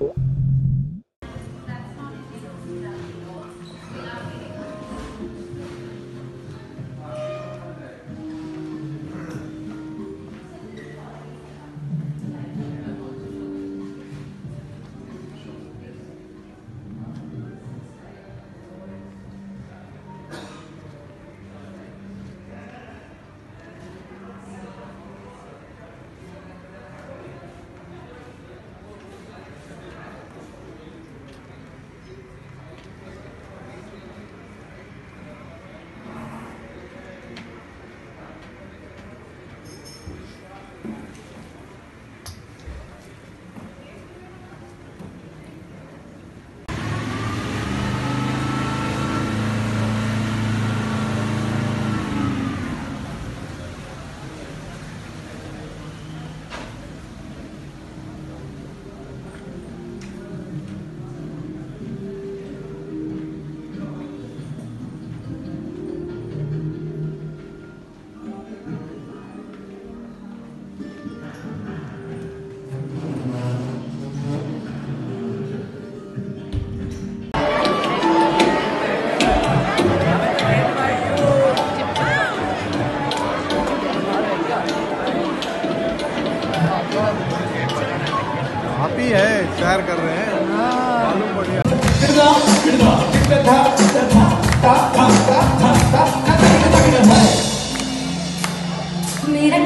おっ。ही है शेयर कर रहे हैं। मेरा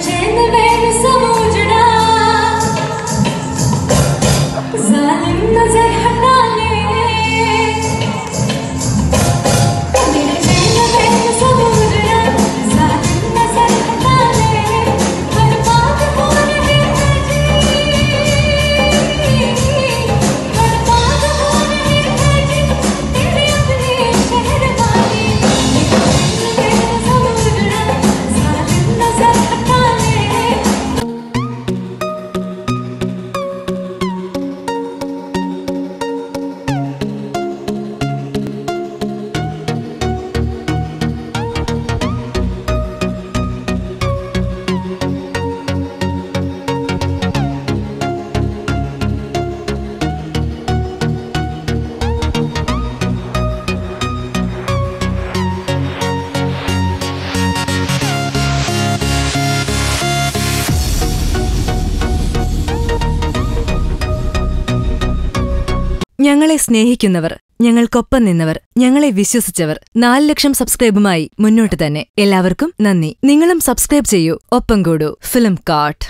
ഞങ്ങളെ സ്നേഹിക്കുന്നവർ ഞങ്ങൾക്കൊപ്പം നിന്നവർ ഞങ്ങളെ വിശ്വസിച്ചവർ നാല് ലക്ഷം സബ്സ്ക്രൈബുമായി മുന്നോട്ട് തന്നെ. എല്ലാവർക്കും നന്ദി. നിങ്ങളും സബ്സ്ക്രൈബ് ചെയ്യൂ. ഒപ്പം കൂടൂ. ഫിലിം കാട്ട്